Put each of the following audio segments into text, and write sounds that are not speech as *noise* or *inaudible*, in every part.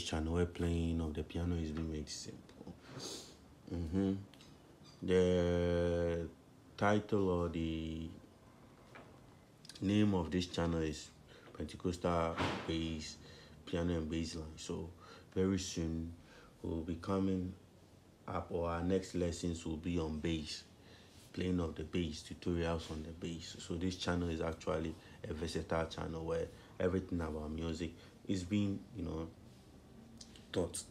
this channel where playing of the piano is being made simple. Mm-hmm. The title or the name of this channel is Pentecostal Bass Piano and Bassline. So very soon we'll be coming up or our next lessons will be on bass playing of the bass tutorials on the bass so this channel is actually a versatile channel where everything about music is being you know taught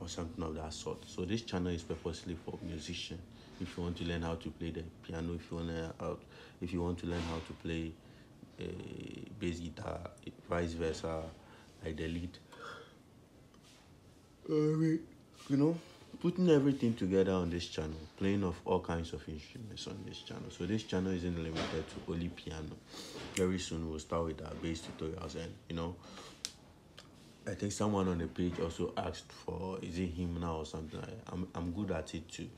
or something of that sort. So this channel is purposely for musicians if you want to learn how to play the piano if you want to if you want to learn how to play a bass guitar vice versa like the lead. Uh, you know putting everything together on this channel playing of all kinds of instruments on this channel. So this channel isn't limited to only piano. Very soon we'll start with our bass tutorials and you know i think someone on the page also asked for is it him now or something i'm, I'm good at it too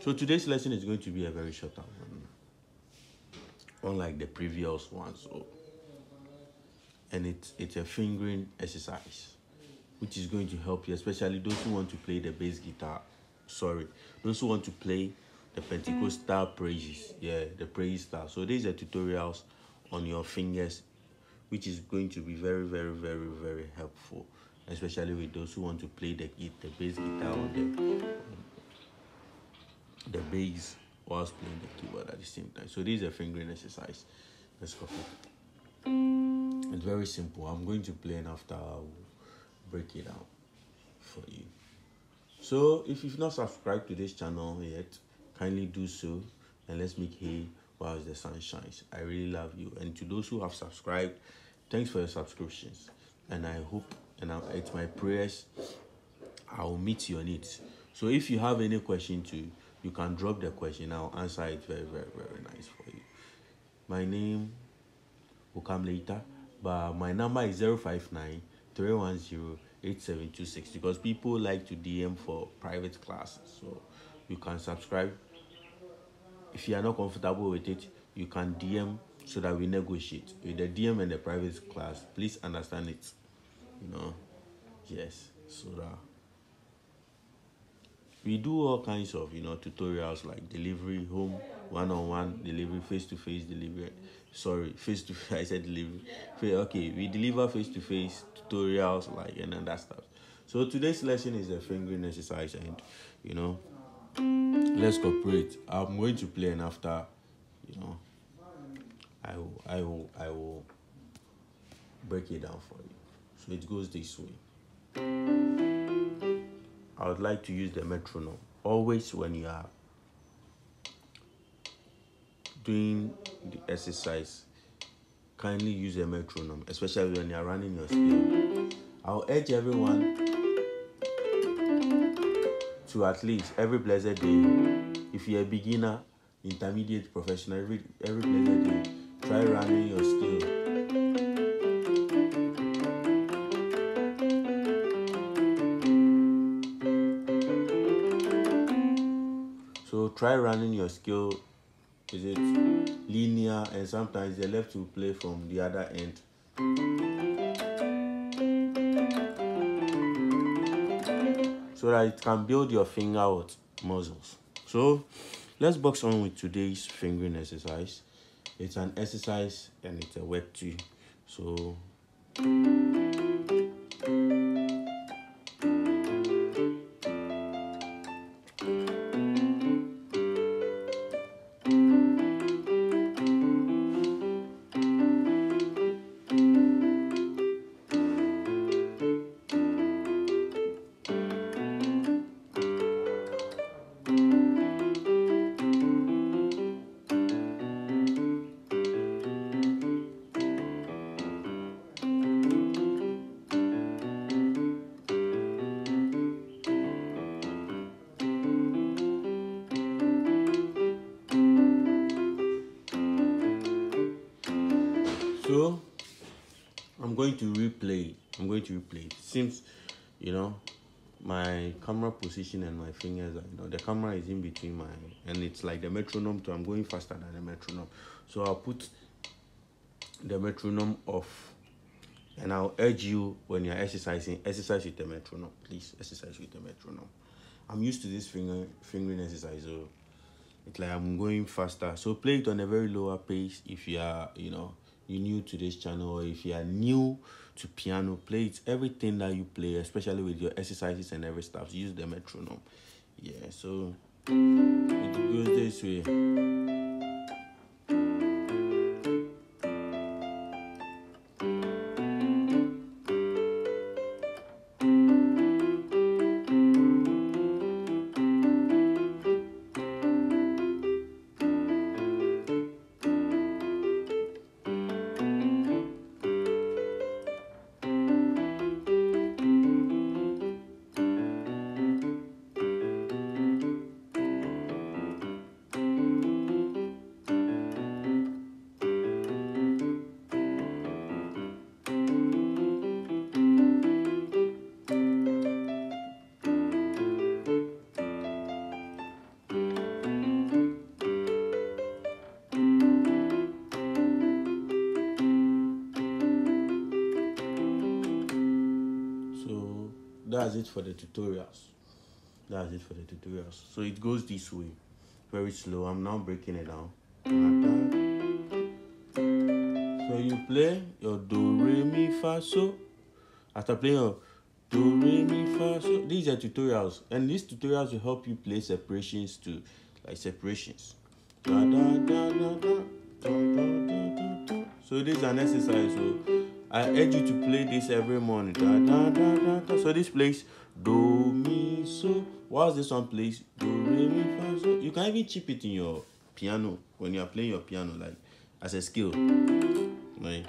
so today's lesson is going to be a very short one unlike the previous ones so and it's it's a fingering exercise which is going to help you, especially those who want to play the bass guitar. Sorry, those who want to play the Pentecostal praises. Yeah, the praise style. So these are tutorials on your fingers, which is going to be very, very, very, very helpful, especially with those who want to play the the bass guitar on the the bass whilst playing the keyboard at the same time. So these are fingering exercise. Let's go. It's very simple. I'm going to play and after I'll break it out for you. So if you've not subscribed to this channel yet, kindly do so and let's make hay while the sun shines. I really love you. And to those who have subscribed, thanks for your subscriptions. And I hope and I, it's my prayers I will meet your needs. So if you have any question too, you can drop the question. I'll answer it very, very, very nice for you. My name will come later, but my number is 059 310 8726 because people like to DM for private classes. So you can subscribe. If you are not comfortable with it, you can DM so that we negotiate. With the DM and the private class, please understand it. You know, yes, so that we do all kinds of you know tutorials like delivery home one-on-one delivery face-to-face delivery sorry face-to-face *laughs* i said delivery okay we deliver face-to-face tutorials like and then that stuff so today's lesson is a fingering exercise and you know let's cooperate i'm going to play and after you know i will i will i will break it down for you. So it goes this way. I would like to use the metronome. Always when you are doing the exercise kindly use a metronome, especially when you're running your scale. I'll urge everyone to at least every blessed day, if you're a beginner, intermediate, professional, every every blessed day, try running your scale. So try running your scale is it linear? And sometimes the left will play from the other end. So that it can build your finger muscles. So let's box on with today's fingering exercise it's an exercise and it's a work too so going to replay. I'm going to replay. It seems, you know, my camera position and my fingers, are, you know, the camera is in between my, and it's like the metronome too. I'm going faster than the metronome. So I'll put the metronome off And I'll urge you when you're exercising, exercise with the metronome. Please exercise with the metronome. I'm used to this finger fingering exercise, so it's like I'm going faster. So play it on a very lower pace if you are, you know, you're new to this channel or if you are new to piano, play it everything that you play, especially with your exercises and every stuff. Use the metronome. Yeah, so it goes this way. That's it for the tutorials. That's it for the tutorials. So it goes this way. Very slow. I'm now breaking it down. So you play your do re mi fa so. After playing your do re mi fa so. These are tutorials. And these tutorials will help you play separations too. Like separations. So this is an exercise so I urge you to play this every morning. Da, da, da, da, da. So this plays do mi so. Whilst this one plays do re mi fa so. You can even chip it in your piano when you are playing your piano, like as a skill. Right.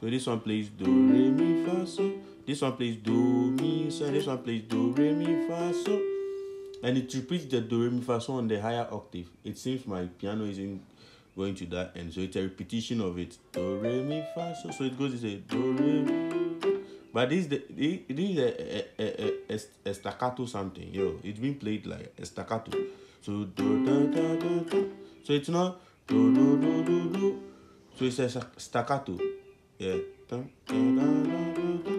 So this one plays do re mi fa so. This one plays do mi so. This one plays do re mi fa so. And it repeats the do re mi fa so on the higher octave. It seems my piano is in going to that end. So it's a repetition of it. Do re mi fa so. So it goes to say do re. But this the this is a, a, a, a, a staccato something. Yo, it's been played like a staccato. So do da da da da. So it's not do do do do do. So it's a staccato. Yeah. Da, da, da, da, da.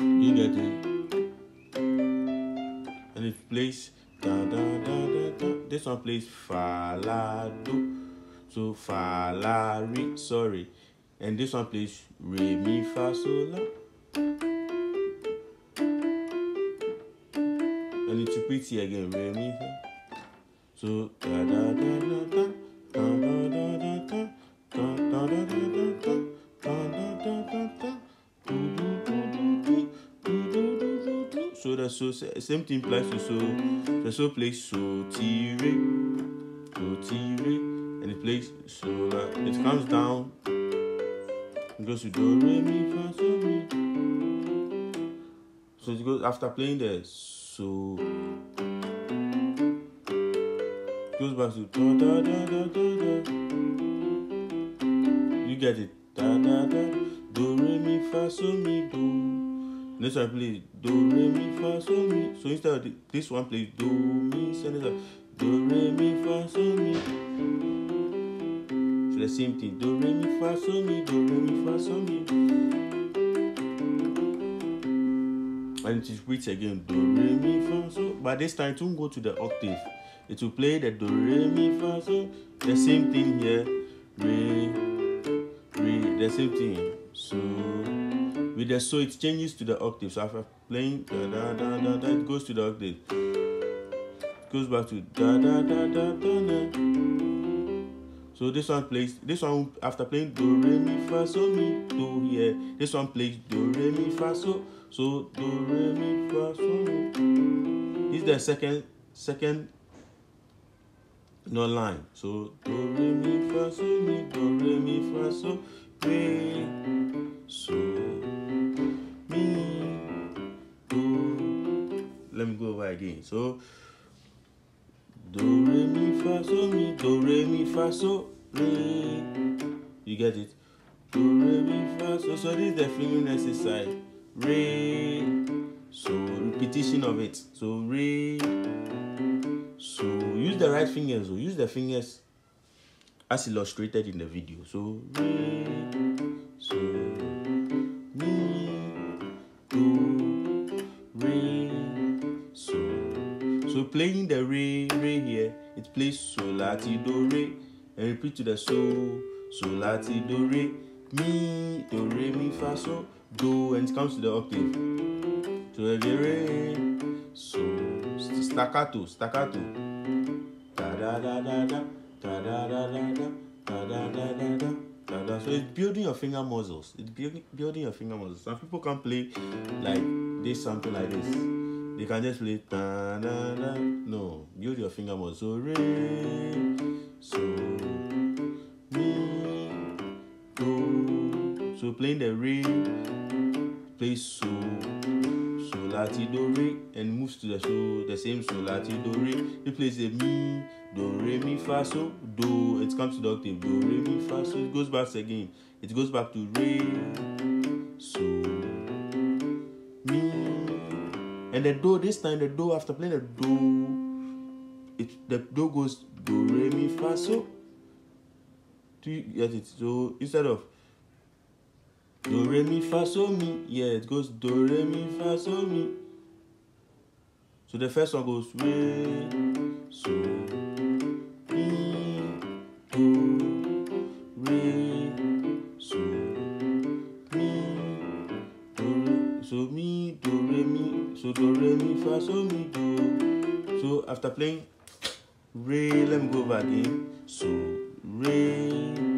You get it. And it plays da da da da da This one plays fa la do. So fa la re. Sorry. And this one plays re mi fa so la. And it's pretty again. Re mi fa. So da da da da da. So same thing applies to so. The so plays so ti re. So ti re. And it plays so la. It comes down. It goes to do re mi fa so mi. So it goes after playing the so. It goes back to da da da da da da. You get it. Da da da. Do re mi fa so mi do. Next one play do re mi fa so mi. So instead of this one plays do mi. Next one do re mi fa so mi. So the same thing. Do re mi fa so mi. Do re mi fa so mi. And it repeats again. Do re mi fa so. But this time it won't go to the octave. It will play the do re mi fa so. The same thing here. Re, re. The same thing. So with the so it changes to the octave. So after playing da da da da da, it goes to the octave. It goes back to da da da da da da. So this one plays. This one after playing do re mi fa so mi do here. This one plays do re mi fa so. So do re mi fa so mi. This is the second second no line. So do re mi fa so mi do re mi fa so. Let me go over again. So do re mi fa so mi do re mi fa so re. You get it? Do re mi fa so. So this is the fingering exercise. Re. So repetition of it. So re. So use the right fingers. So use the fingers as illustrated in the video. So re, so mi, do, re, so. So playing the re, re here, it plays so la ti do re, and repeat to the so, so la ti do re, mi, do re mi fa so, do, and it comes to the octave. So the re, so staccato, staccato, da da da da da. Da, da, da, da, da, da, da, da, da, da, da, da. So it's building your finger muscles. It's building building your finger muscles. Some people can play like this, something like this. They can just play da, da, da. No, build your finger muscles. So re, so mi, do. So playing the re, play so, so la ti do re, and moves to the so the same so la ti do re. He plays the mi do re mi fa so do it comes to the octave do re mi fa so it goes back again it goes back to re so mi and the do this time the do after playing the do it the do goes do re mi fa so do you get it? So instead of do re mi fa so mi yeah it goes do re mi fa so mi so the first one goes re so mi do re so mi do so mi do re mi so do re mi fa so mi do. So after playing re let me go over again. So re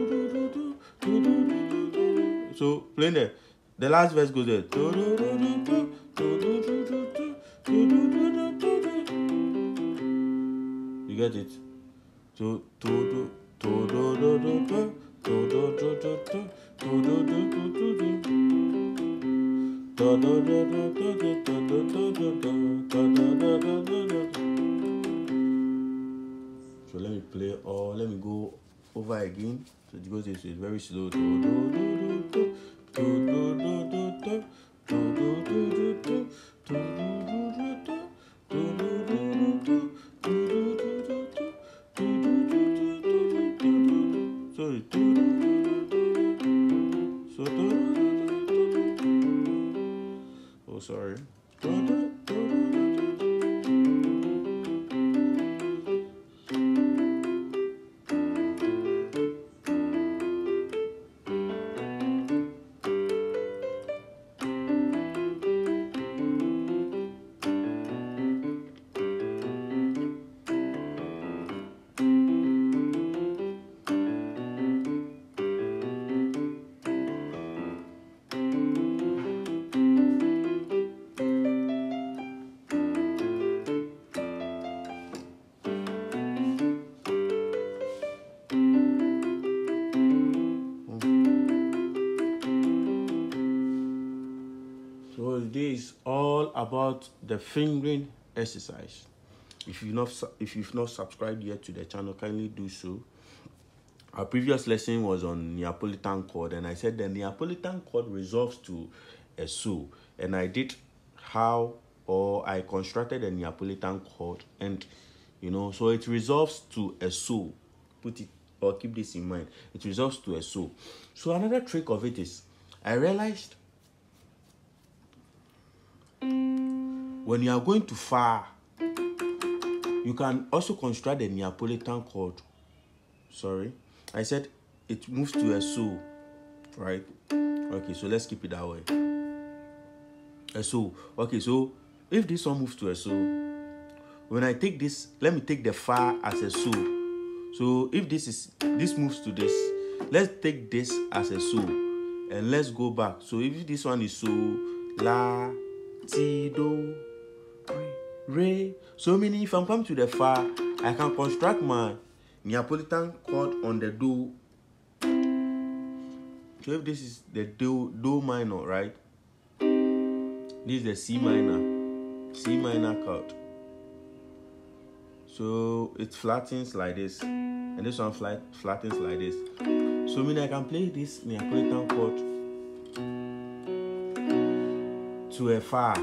So playing there. The last verse goes there. You get it? So So let me play or let me go over again. So it goes this is very slow. Oh sorry. About the fingering exercise. If you've not if you've not subscribed yet to the channel, kindly do so. Our previous lesson was on Neapolitan chord, and I said the Neapolitan chord resolves to a so, and I did how or I constructed a Neapolitan chord, and you know, so it resolves to a so. Put it or keep this in mind. It resolves to a so. So another trick of it is, I realized when you are going to far, you can also construct a Neapolitan chord. Sorry, I said it moves to a so, right? Okay, so let's keep it that way. A so. Okay, so if this one moves to a so, when I take this, let me take the fa as a so. So if this is this moves to this, let's take this as a so, and let's go back. So if this one is so, la, ti, do, re. So meaning if I'm coming to the fa, I can construct my Neapolitan chord on the do. So if this is the do do minor, right? This is the C minor, C minor chord. So it flattens like this, and this one flat flattens like this. So meaning I can play this Neapolitan chord to fa.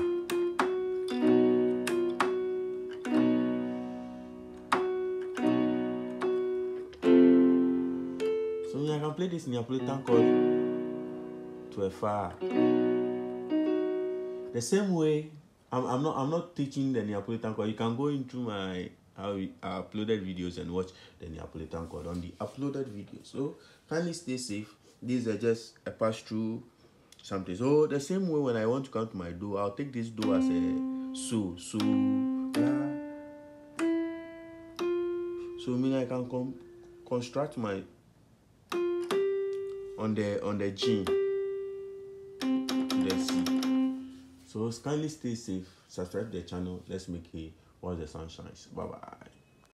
So I can play this in your Neapolitan chord to fa. The same way, I'm, I'm not I'm not teaching the Neapolitan chord. You can go into my how uploaded videos and watch the Neapolitan chord on the uploaded videos. So kindly stay safe. These are just a pass through something. Oh, so the same way when I want to come to my do, I'll take this do as a so so la. So mean I can com- construct my on the on the G the C. So kindly stay safe. Subscribe to the channel. Let's make it while the sun shines. Bye bye.